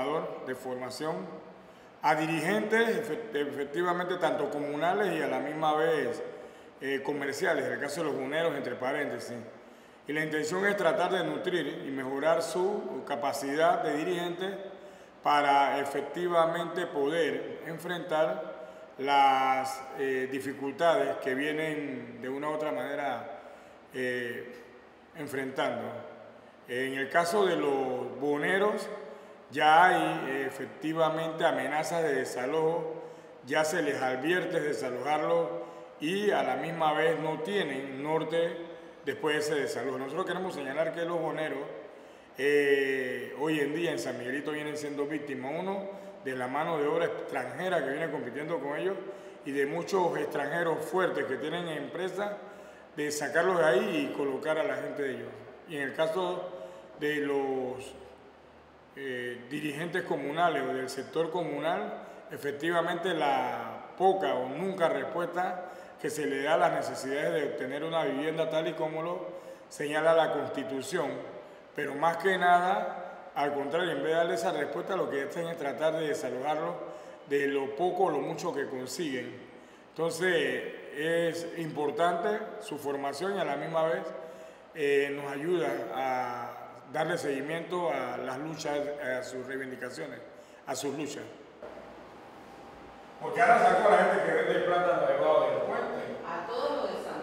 formador, de formación a dirigentes efectivamente tanto comunales y a la misma vez eh, comerciales, en el caso de los buneros, entre paréntesis. Y la intención es tratar de nutrir y mejorar su capacidad de dirigente para efectivamente poder enfrentar las eh, dificultades que vienen de una u otra manera eh, enfrentando. En el caso de los boneros, ya hay efectivamente amenazas de desalojo, ya se les advierte desalojarlos y a la misma vez no tienen norte después de ese desalojo. Nosotros queremos señalar que los boneros eh, hoy en día en San Miguelito vienen siendo víctimas, uno de la mano de obra extranjera que viene compitiendo con ellos y de muchos extranjeros fuertes que tienen empresas de sacarlos de ahí y colocar a la gente de ellos. Y en el caso de los eh, dirigentes comunales o del sector comunal, efectivamente la poca o nunca respuesta que se le da a las necesidades de obtener una vivienda tal y como lo señala la Constitución pero más que nada, al contrario, en vez de darle esa respuesta, lo que hacen es tratar de desalojarlo de lo poco o lo mucho que consiguen. Entonces, es importante su formación y a la misma vez eh, nos ayuda a darle seguimiento a las luchas, a sus reivindicaciones, a sus luchas. Porque ahora sacó a la gente que vende plata debajo del puente. A todos los de San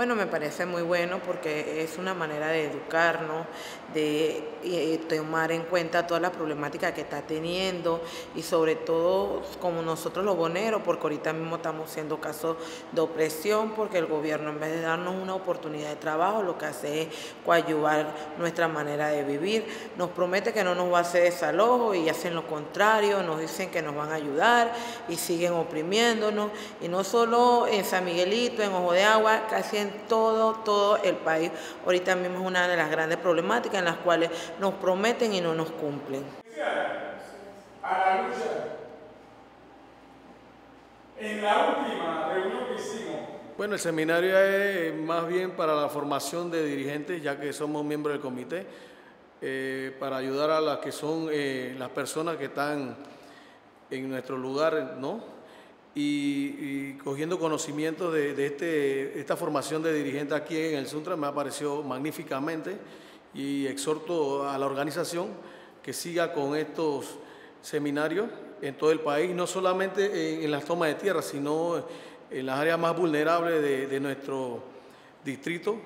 Bueno, me parece muy bueno porque es una manera de educarnos, de eh, tomar en cuenta toda la problemática que está teniendo y sobre todo como nosotros los boneros, porque ahorita mismo estamos siendo casos de opresión porque el gobierno en vez de darnos una oportunidad de trabajo lo que hace es coadyuvar nuestra manera de vivir, nos promete que no nos va a hacer desalojo y hacen lo contrario, nos dicen que nos van a ayudar y siguen oprimiéndonos. Y no solo en San Miguelito, en Ojo de Agua, casi en todo, todo el país. Ahorita mismo es una de las grandes problemáticas en las cuales nos prometen y no nos cumplen. A la lucha, en la última reunión que hicimos, bueno, el seminario es más bien para la formación de dirigentes, ya que somos miembros del comité, eh, para ayudar a las que son eh, las personas que están en nuestro lugar, ¿no? Y, cogiendo conocimiento de, este, esta formación de dirigentes aquí en el Suntra me ha parecido magníficamente y exhorto a la organización que siga con estos seminarios en todo el país, no solamente en, las tomas de tierra, sino en las áreas más vulnerables de, nuestro distrito,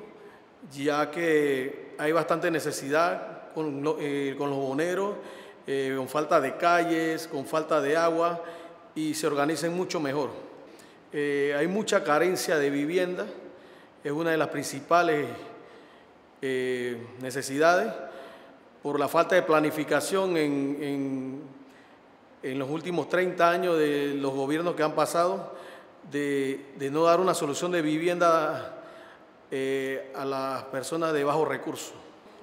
ya que hay bastante necesidad con, eh, con los boneros, eh, con falta de calles, con falta de agua y se organicen mucho mejor. Eh, hay mucha carencia de vivienda, es una de las principales eh, necesidades por la falta de planificación en, en, los últimos 30 años de los gobiernos que han pasado, de, no dar una solución de vivienda eh, a las personas de bajos recursos.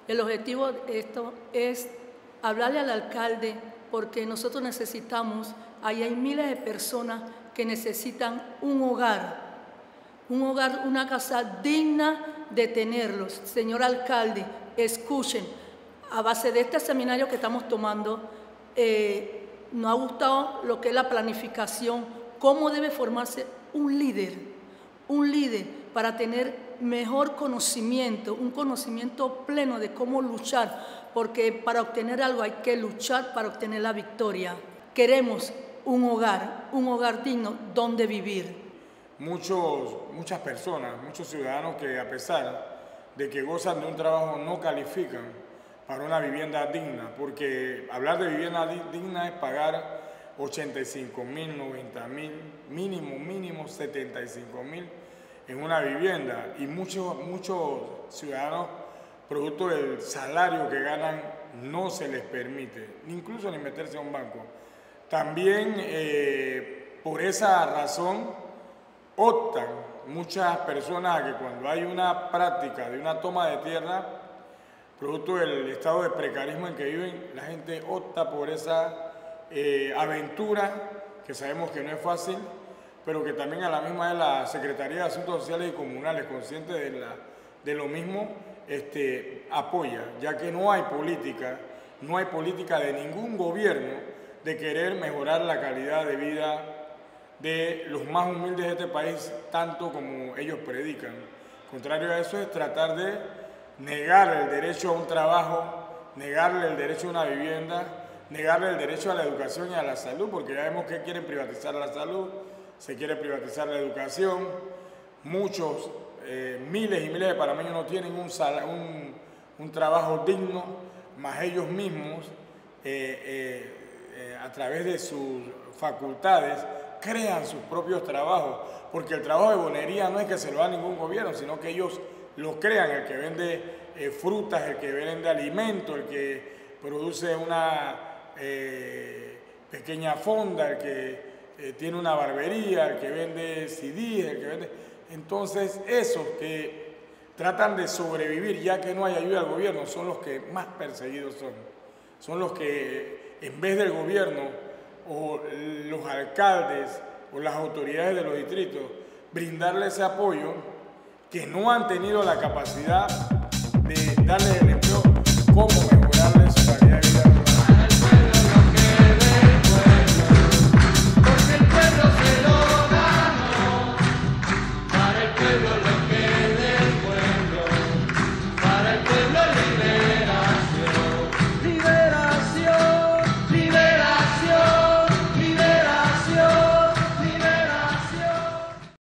El objetivo de esto es hablarle al alcalde porque nosotros necesitamos Ahí hay miles de personas que necesitan un hogar, un hogar, una casa digna de tenerlos. Señor alcalde, escuchen, a base de este seminario que estamos tomando, eh, nos ha gustado lo que es la planificación, cómo debe formarse un líder, un líder para tener mejor conocimiento, un conocimiento pleno de cómo luchar, porque para obtener algo hay que luchar para obtener la victoria. Queremos un hogar, un hogar digno donde vivir. Muchos, muchas personas, muchos ciudadanos que a pesar de que gozan de un trabajo no califican para una vivienda digna, porque hablar de vivienda digna es pagar 85 mil, 90 mil, mínimo, mínimo 75 mil en una vivienda y muchos, muchos ciudadanos, producto del salario que ganan, no se les permite, incluso ni meterse a un banco. También eh, por esa razón optan muchas personas a que cuando hay una práctica de una toma de tierra, producto del estado de precarismo en que viven, la gente opta por esa eh, aventura que sabemos que no es fácil, pero que también a la misma vez la Secretaría de Asuntos Sociales y Comunales, consciente de, la, de lo mismo, este, apoya, ya que no hay política, no hay política de ningún gobierno de querer mejorar la calidad de vida de los más humildes de este país, tanto como ellos predican. Contrario a eso es tratar de negar el derecho a un trabajo, negarle el derecho a una vivienda, negarle el derecho a la educación y a la salud, porque ya vemos que quieren privatizar la salud, se quiere privatizar la educación, muchos, eh, miles y miles de panameños no tienen un, un, un trabajo digno, más ellos mismos, eh, eh, a través de sus facultades, crean sus propios trabajos, porque el trabajo de bonería no es que se lo da ningún gobierno, sino que ellos lo crean, el que vende frutas, el que vende alimentos, el que produce una pequeña fonda, el que eh, tiene una barbería, el que vende CDs, el que vende... Entonces, esos que tratan de sobrevivir ya que no hay ayuda del gobierno son los que más perseguidos son. Son los que en vez del gobierno o los alcaldes o las autoridades de los distritos brindarle ese apoyo que no han tenido la capacidad de darle el empleo, cómo